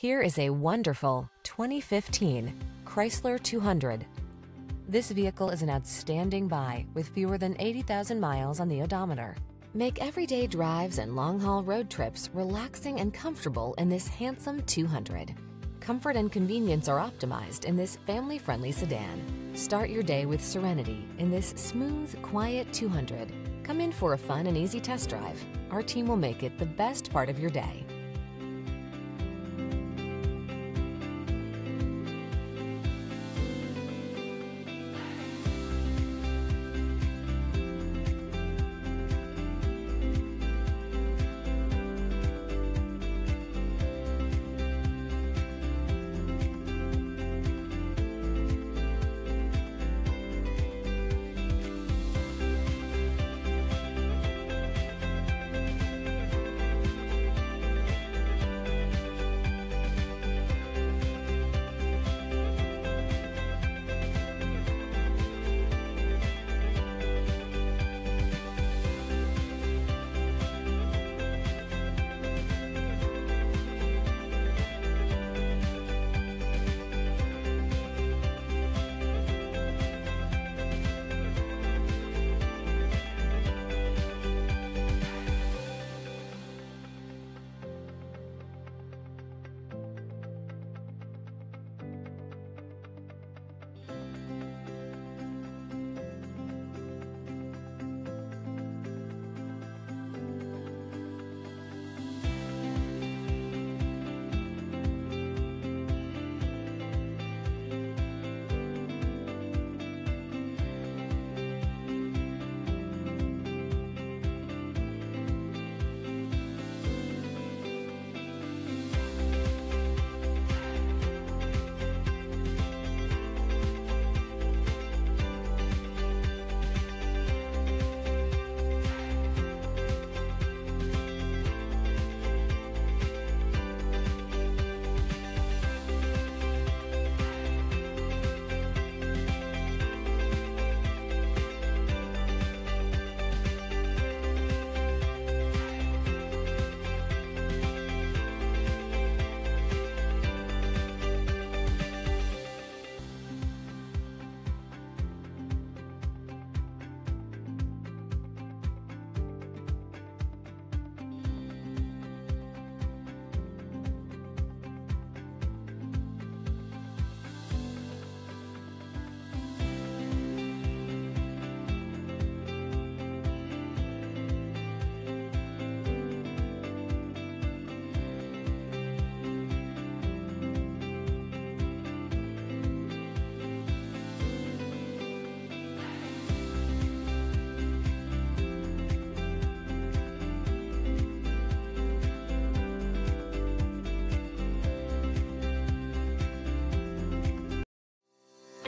Here is a wonderful 2015 Chrysler 200. This vehicle is an outstanding buy with fewer than 80,000 miles on the odometer. Make everyday drives and long-haul road trips relaxing and comfortable in this handsome 200. Comfort and convenience are optimized in this family-friendly sedan. Start your day with serenity in this smooth, quiet 200. Come in for a fun and easy test drive. Our team will make it the best part of your day.